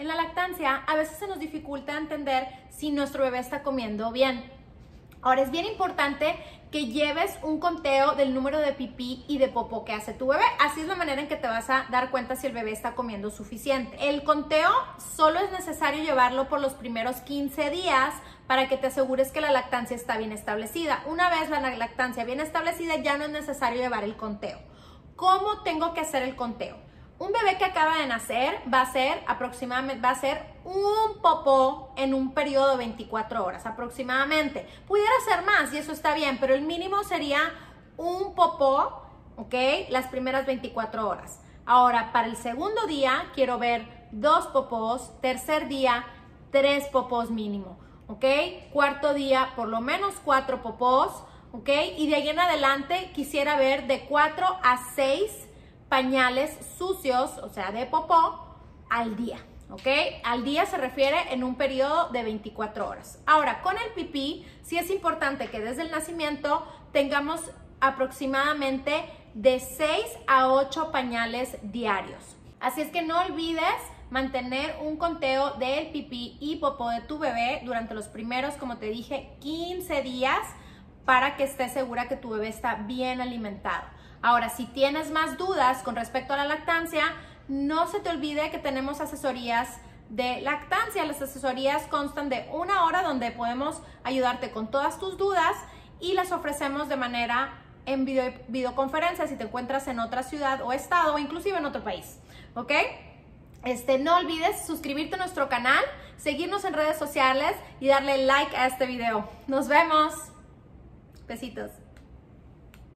En la lactancia a veces se nos dificulta entender si nuestro bebé está comiendo bien. Ahora es bien importante que lleves un conteo del número de pipí y de popó que hace tu bebé. Así es la manera en que te vas a dar cuenta si el bebé está comiendo suficiente. El conteo solo es necesario llevarlo por los primeros 15 días para que te asegures que la lactancia está bien establecida. Una vez la lactancia bien establecida ya no es necesario llevar el conteo. ¿Cómo tengo que hacer el conteo? Un bebé que acaba de nacer va a ser aproximadamente, va a ser un popó en un periodo de 24 horas aproximadamente. Pudiera ser más y eso está bien, pero el mínimo sería un popó, ¿ok? Las primeras 24 horas. Ahora, para el segundo día quiero ver dos popós, tercer día tres popós mínimo, ¿ok? Cuarto día por lo menos cuatro popós, ¿ok? Y de ahí en adelante quisiera ver de cuatro a seis pañales sucios, o sea, de popó, al día. ¿ok? Al día se refiere en un periodo de 24 horas. Ahora, con el pipí, sí es importante que desde el nacimiento tengamos aproximadamente de 6 a 8 pañales diarios. Así es que no olvides mantener un conteo del pipí y popó de tu bebé durante los primeros, como te dije, 15 días para que estés segura que tu bebé está bien alimentado. Ahora, si tienes más dudas con respecto a la lactancia, no se te olvide que tenemos asesorías de lactancia. Las asesorías constan de una hora donde podemos ayudarte con todas tus dudas y las ofrecemos de manera en videoconferencia si te encuentras en otra ciudad o estado o inclusive en otro país. ¿Ok? Este, no olvides suscribirte a nuestro canal, seguirnos en redes sociales y darle like a este video. Nos vemos. Besitos.